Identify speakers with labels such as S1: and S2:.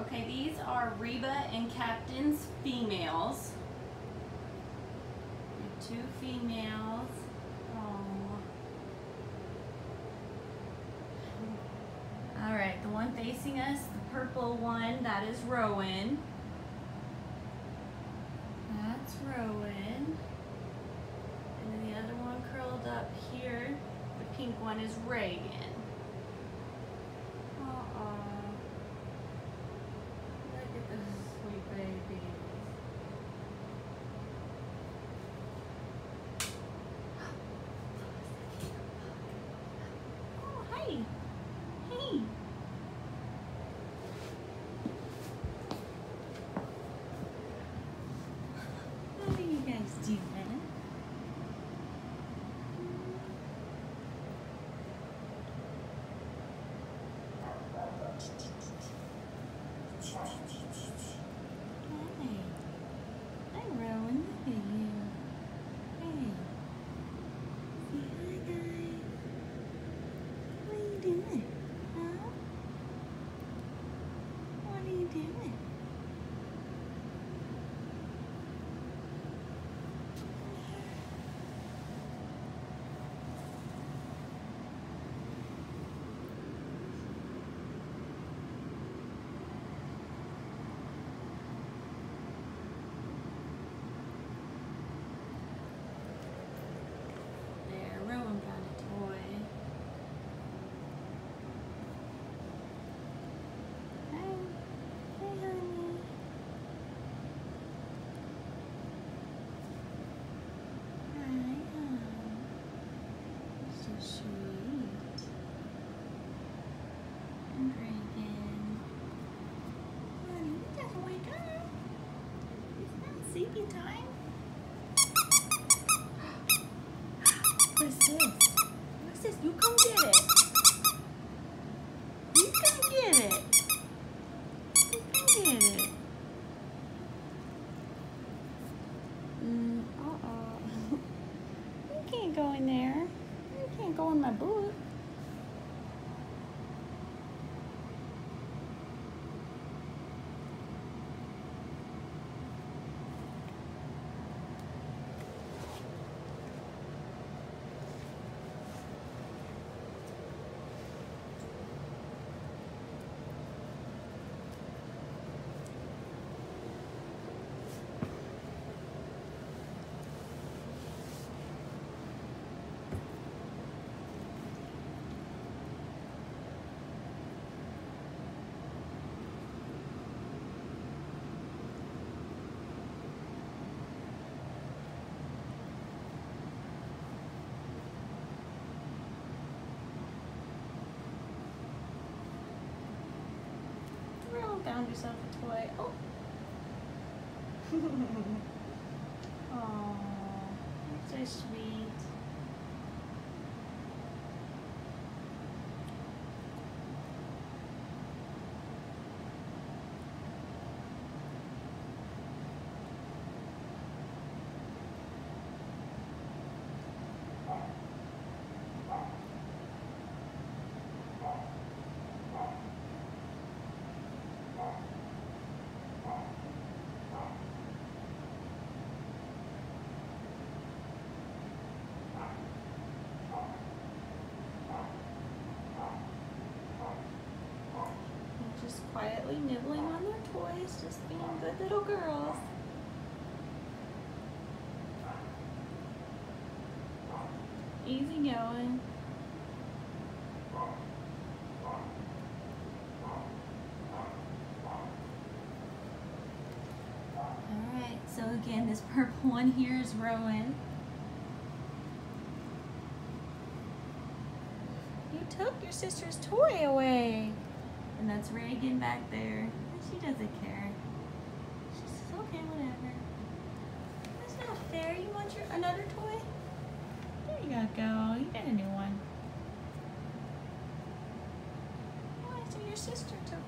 S1: Okay, these are Reba and Captain's females. Two females. Oh. All right, the one facing us, the purple one, that is Rowan. That's Rowan. And then the other one curled up here, the pink one is Reagan. Sleepy time. What's this? What's this? You come get it. You come get it. You come get it. Mm, uh-oh. you can't go in there. You can't go in my boot. Rowan found yourself a toy. Oh. Aww, so sweet. Quietly nibbling on their toys, just being good little girls. Easy going. Alright, so again, this purple one here is Rowan. You took your sister's toy away. And that's Reagan back there. She doesn't care. She says, okay, whatever. That's not fair. You want your another toy? There you go. You get a new one. Oh, so your sister took